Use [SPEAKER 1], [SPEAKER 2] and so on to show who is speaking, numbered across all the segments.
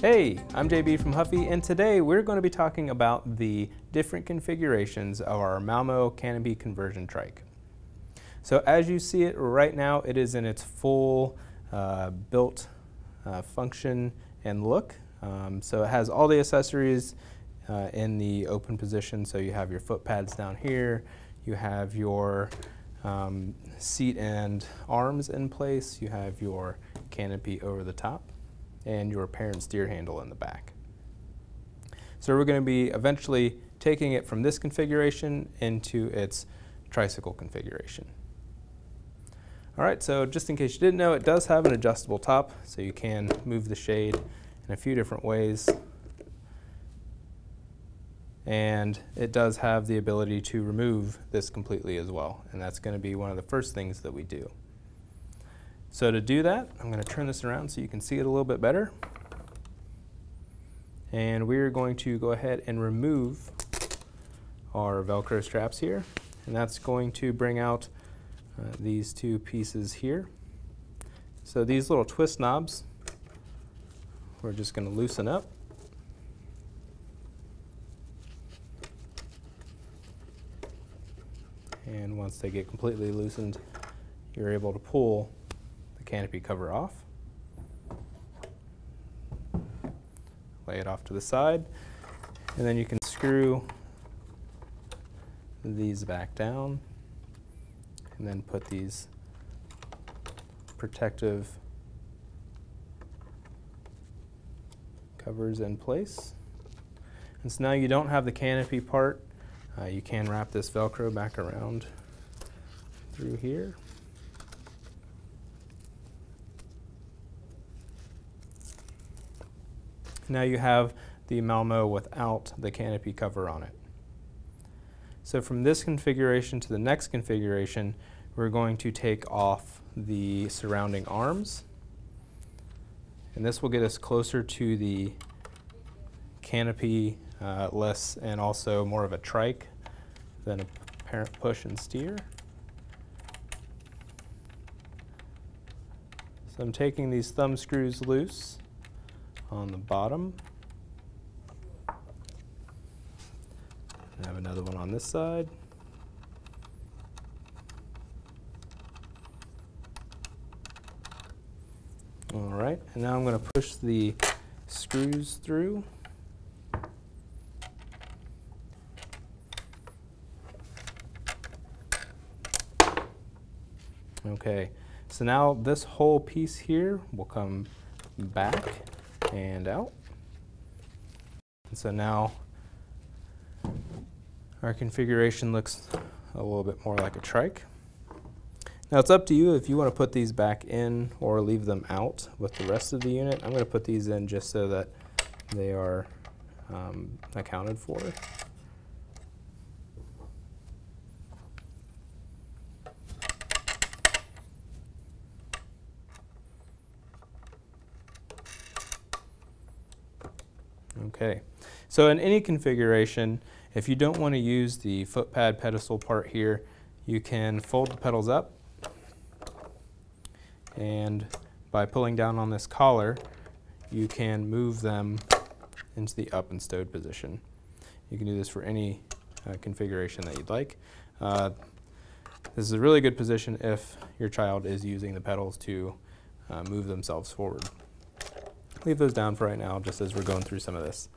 [SPEAKER 1] Hey, I'm JB from Huffy, and today we're going to be talking about the different configurations of our Malmo canopy conversion trike. So as you see it right now, it is in its full uh, built uh, function and look. Um, so it has all the accessories uh, in the open position. So you have your foot pads down here, you have your um, seat and arms in place, you have your canopy over the top and your parent steer handle in the back. So we're going to be eventually taking it from this configuration into its tricycle configuration. All right, so just in case you didn't know, it does have an adjustable top, so you can move the shade in a few different ways. And it does have the ability to remove this completely as well, and that's going to be one of the first things that we do. So to do that, I'm going to turn this around so you can see it a little bit better. And we're going to go ahead and remove our Velcro straps here. And that's going to bring out uh, these two pieces here. So these little twist knobs, we're just going to loosen up. And once they get completely loosened, you're able to pull canopy cover off. Lay it off to the side. And then you can screw these back down and then put these protective covers in place. And so now you don't have the canopy part. Uh, you can wrap this Velcro back around through here. Now you have the Malmo without the canopy cover on it. So from this configuration to the next configuration, we're going to take off the surrounding arms. And this will get us closer to the canopy uh, less and also more of a trike than a parent push and steer. So I'm taking these thumb screws loose on the bottom. I have another one on this side. All right, and now I'm going to push the screws through. Okay, so now this whole piece here will come back and out. And so now our configuration looks a little bit more like a trike. Now it's up to you if you want to put these back in or leave them out with the rest of the unit. I'm going to put these in just so that they are um, accounted for. Okay, so in any configuration, if you don't want to use the footpad pedestal part here, you can fold the pedals up and by pulling down on this collar, you can move them into the up and stowed position. You can do this for any uh, configuration that you'd like. Uh, this is a really good position if your child is using the pedals to uh, move themselves forward leave those down for right now just as we're going through some of this.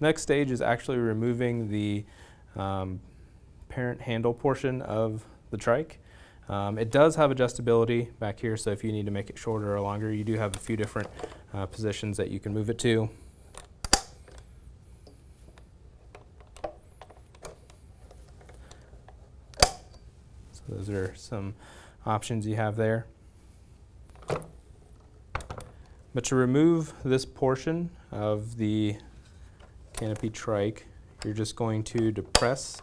[SPEAKER 1] Next stage is actually removing the um, parent handle portion of the trike. Um, it does have adjustability back here, so if you need to make it shorter or longer, you do have a few different uh, positions that you can move it to. So those are some options you have there. But to remove this portion of the canopy trike, you're just going to depress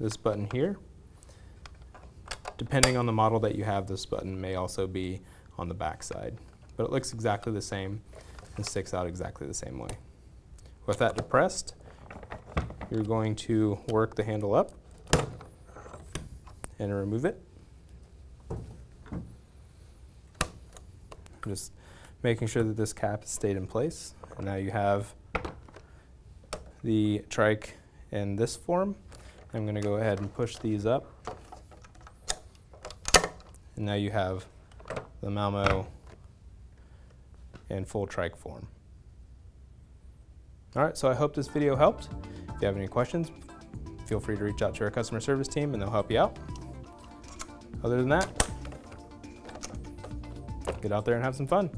[SPEAKER 1] this button here. Depending on the model that you have, this button may also be on the back side. But it looks exactly the same and sticks out exactly the same way. With that depressed, you're going to work the handle up and remove it. Just making sure that this cap stayed in place. And now you have the trike in this form. I'm going to go ahead and push these up. And now you have the Malmo in full trike form. All right, so I hope this video helped. If you have any questions, feel free to reach out to our customer service team and they'll help you out. Other than that, get out there and have some fun.